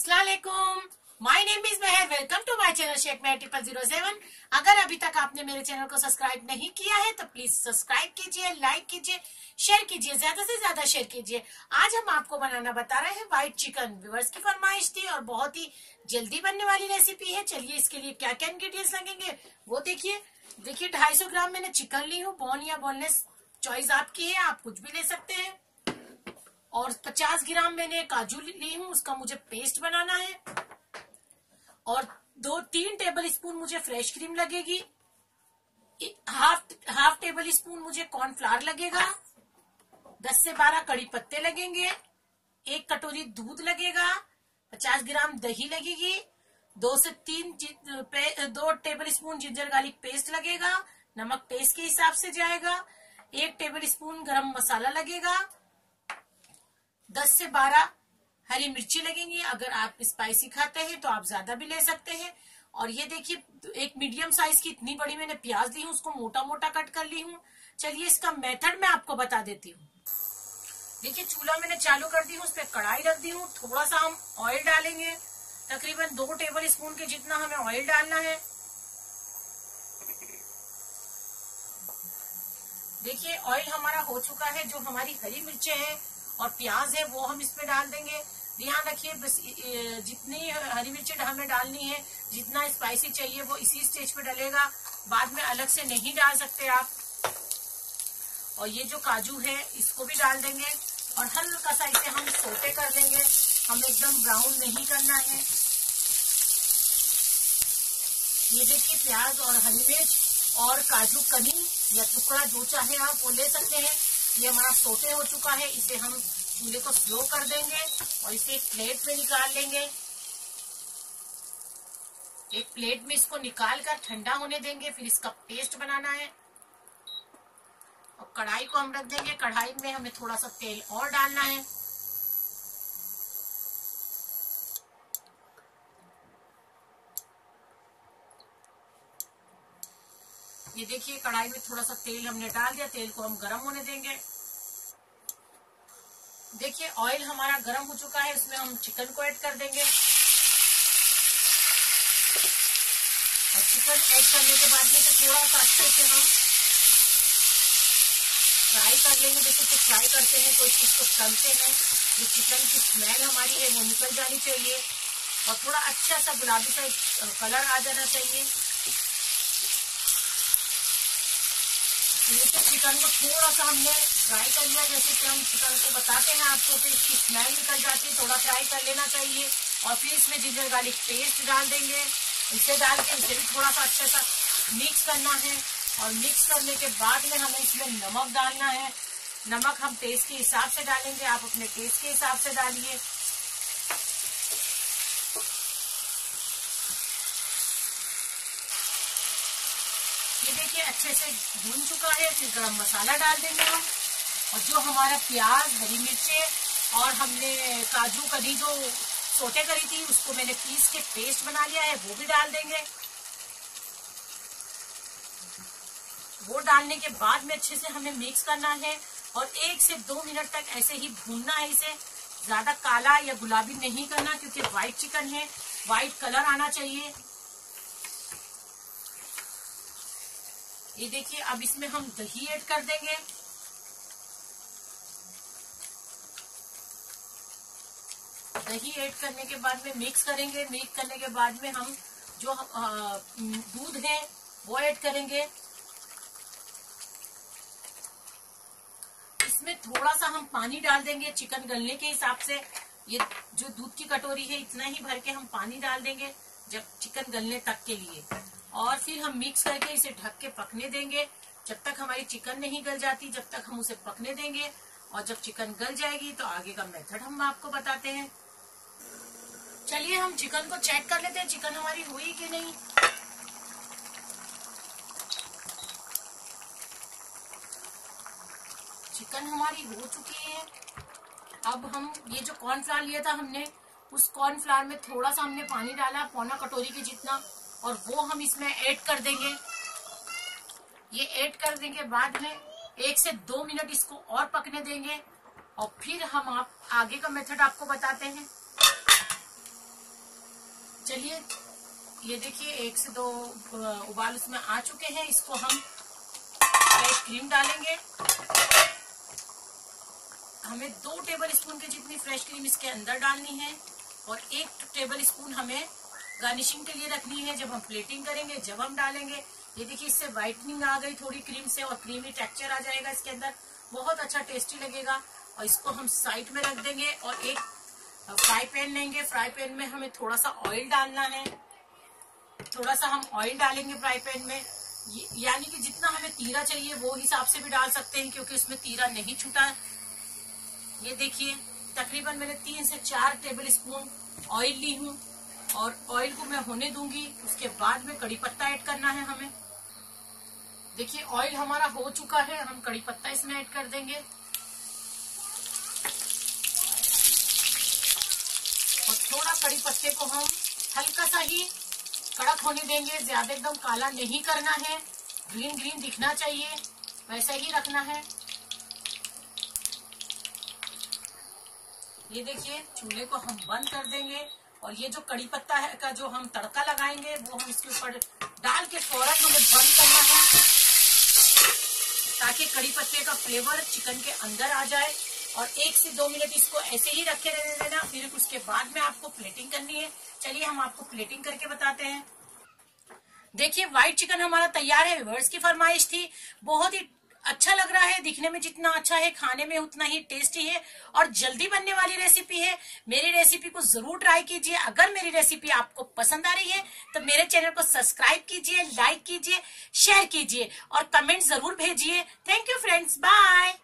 असलाकुम my name is Mehar welcome to my channel Sheikh triple zero seven अगर अभी तक आपने मेरे चैनल को सब्सक्राइब नहीं किया है तो प्लीज़ सब्सक्राइब कीजिए लाइक कीजिए शेयर कीजिए, ज़्यादा से ज़्यादा शेयर कीजिए। आज हम आपको बनाना बता रहे हैं व्हाइट चिकन व्यूवर्स की फरमाइश थी और बहुत ही जल्दी बनने वाली रेसिपी है। चलिए इसके लिए क्या क्या इंग्रेडिएंट्स लगेंगे, वो देखिए। देखिए, ढाई सौ ग्राम मैंने चिकन ली हूँ। बोन या बोनलेस चॉइस आपकी है, आप कुछ भी ले सकते हैं। 50 ग्राम मैंने काजू ली हूँ, उसका मुझे पेस्ट बनाना है। और दो तीन टेबल स्पून मुझे फ्रेश क्रीम लगेगी। हाफ़ हाफ़ टेबल स्पून मुझे कॉर्नफ्लावर लगेगा। 10 से 12 कड़ी पत्ते लगेंगे। एक कटोरी दूध लगेगा। 50 ग्राम दही लगेगी। दो से तीन दो tablespoon ginger garlic paste लगेगा। नमक टेस्ट के हिसाब से जाएगा। एक टेबल स्पून गरम मसाला लगेगा। दस से बारह हरी मिर्ची लगेंगी। अगर आप स्पाइसी खाते हैं तो आप ज़्यादा भी ले सकते हैं। और ये देखिए, एक मीडियम साइज़ की इतनी बड़ी मैंने प्याज ली हूँ, उसको मोटा मोटा कट कर ली हूँ। चलिए, इसका मेथड मैं आपको बता देती हूँ। देखिए, चूल्हा मैंने चालू कर दी हूँ, उस पर कढ़ाई रख दी हूँ। थोड़ा सा हम ऑयल डालेंगे। तकरीबन दो टेबल स्पून के जितना हमें ऑयल डालना है। देखिए ऑयल हमारा हो चुका है। जो हमारी हरी मिर्चें हैं और प्याज है, वो हम इसमें डाल देंगे। ध्यान रखिए, बस जितनी हरी मिर्ची हमें डालनी है, जितना स्पाइसी चाहिए, वो इसी स्टेज पे डलेगा। बाद में अलग से नहीं डाल सकते आप। और ये जो काजू है, इसको भी डाल देंगे। और हल्का सा इसे हम सोटे कर लेंगे। हमें एकदम ब्राउन नहीं करना है। ये देखिए, प्याज और हरी मिर्च और काजू कनी या टुकड़ा जो चाहे आप, वो ले सकते हैं। ये हमारा सोते हो चुका है, इसे हम चूल्हे को स्लो कर देंगे और इसे एक प्लेट में निकाल लेंगे। एक प्लेट में इसको निकाल कर ठंडा होने देंगे, फिर इसका पेस्ट बनाना है। और कढ़ाई को हम रख देंगे। कढ़ाई में हमें थोड़ा सा तेल और डालना है। ये देखिए, कढ़ाई में थोड़ा सा तेल हमने डाल दिया, तेल को हम गर्म होने देंगे। देखिए ऑयल हमारा गर्म हो चुका है, इसमें हम चिकन को ऐड कर देंगे। और चिकन ऐड करने के बाद में तो थोड़ा सा अच्छे से हम फ्राई कर लेंगे। जैसे कुछ फ्राई करते हैं, कोई चीज़ को तलते हैं। जो चिकन की स्मेल हमारी है, वो निकल जानी चाहिए। और थोड़ा अच्छा सा गुलाबी सा कलर आ जाना चाहिए। तो चिकन को थोड़ा सा हमने फ्राई कर लिया। जैसे कि हम चिकन को बताते हैं आपको कि इसकी स्मेल निकल जाती है, थोड़ा फ्राई कर लेना चाहिए। और फिर इसमें जिंजर गार्लिक पेस्ट डाल देंगे। इसे डाल के इसे भी थोड़ा सा अच्छे सा मिक्स करना है। और मिक्स करने के बाद में हमें इसमें नमक डालना है। नमक हम टेस्ट के हिसाब से डालेंगे। आप अपने टेस्ट के हिसाब से डालिए। ये देखिए, अच्छे से भून चुका है, फिर गरम मसाला डाल देंगे हम। और जो हमारा प्याज, हरी मिर्चे और हमने काजू कदी जो सोटे करी थी, उसको मैंने पीस के पेस्ट बना लिया है, वो भी डाल देंगे। वो डालने के बाद में अच्छे से हमें मिक्स करना है और एक से दो मिनट तक ऐसे ही भूनना है इसे। ज़्यादा काला या गुलाबी नहीं करना, क्योंकि व्हाइट चिकन है। व्हाइट कलर आना चाहिए। ये देखिए, अब इसमें हम दही ऐड कर देंगे। दही ऐड करने के बाद में मिक्स करेंगे। मिक्स करने के बाद में हम जो दूध है, वो ऐड करेंगे। इसमें थोड़ा सा हम पानी डाल देंगे चिकन गलने के हिसाब से। ये जो दूध की कटोरी है, इतना ही भर के हम पानी डाल देंगे जब चिकन गलने तक के लिए। और फिर हम मिक्स करके इसे ढक के पकने देंगे। जब तक हमारी चिकन नहीं गल जाती, जब तक हम उसे पकने देंगे और जब चिकन गल जाएगी तो आगे का मेथड हम आपको बताते हैं। चलिए हम चिकन को चेक कर लेते हैं चिकन हमारी हुई कि नहीं। चिकन हमारी हो चुकी है। अब हम ये जो कॉर्नफ्लावर लिया था हमने, उस कॉर्नफ्लावर में थोड़ा सा हमने पानी डाला, पौना कटोरी के जितना। और वो हम इसमें ऐड कर देंगे। ये ऐड कर देंगे बाद में। एक से दो मिनट इसको और पकने देंगे। और फिर हम आप, आगे का मेथड आपको बताते हैं। चलिए, ये देखिए, एक से दो उबाल उसमें आ चुके हैं। इसको हम फ्रेश क्रीम डालेंगे। हमें दो टेबल स्पून के जितनी फ्रेश क्रीम इसके अंदर डालनी है और एक टेबल स्पून हमें गार्निशिंग के लिए रखनी है, जब हम प्लेटिंग करेंगे, जब हम डालेंगे। ये देखिए, इससे व्हाइटनिंग आ गई थोड़ी क्रीम से और क्रीमी टेक्सचर आ जाएगा इसके अंदर। बहुत अच्छा टेस्टी लगेगा। और इसको हम साइड में रख देंगे और एक फ्राई पैन लेंगे। फ्राई पैन में हमें थोड़ा सा ऑयल डालना है। थोड़ा सा हम ऑयल डालेंगे फ्राई पैन में। यानी कि जितना हमें तीरा चाहिए, वो हिसाब से भी डाल सकते हैं, क्योंकि उसमें तीरा नहीं छूटा। है ये देखिए, तकरीबन मैंने तीन से चार टेबल स्पून ऑयल ली हूँ। और ऑयल को मैं होने दूँगी, उसके बाद में कड़ी पत्ता ऐड करना है हमें। देखिए ऑयल हमारा हो चुका है, हम कड़ी पत्ता इसमें ऐड कर देंगे। और थोड़ा कड़ी पत्ते को हम हल्का सा ही कड़क होने देंगे, ज़्यादा एकदम काला नहीं करना है। ग्रीन ग्रीन दिखना चाहिए, वैसा ही रखना है। ये देखिए, चूल्हे को हम बंद कर देंगे। और ये जो कड़ी पत्ता है का जो हम तड़का लगाएँगे, वो हम इसके ऊपर डाल के फ़ौरन हमें बंद करना है, ताकि कड़ी पत्ते का फ्लेवर चिकन के अंदर आ जाए। और एक से दो मिनट इसको ऐसे ही रखे रहने देना, फिर उसके बाद में आपको प्लेटिंग करनी है। चलिए हम आपको प्लेटिंग करके बताते हैं। देखिए व्हाइट चिकन हमारा तैयार है विवर्स की फरमाइश थी। बहुत ही अच्छा लग रहा है, दिखने में जितना अच्छा है, खाने में उतना ही टेस्टी है और जल्दी बनने वाली रेसिपी है। मेरी रेसिपी को ज़रूर ट्राई कीजिए। अगर मेरी रेसिपी आपको पसंद आ रही है तो मेरे चैनल को सब्सक्राइब कीजिए लाइक कीजिए शेयर कीजिए और कमेंट ज़रूर भेजिए। Thank you friends bye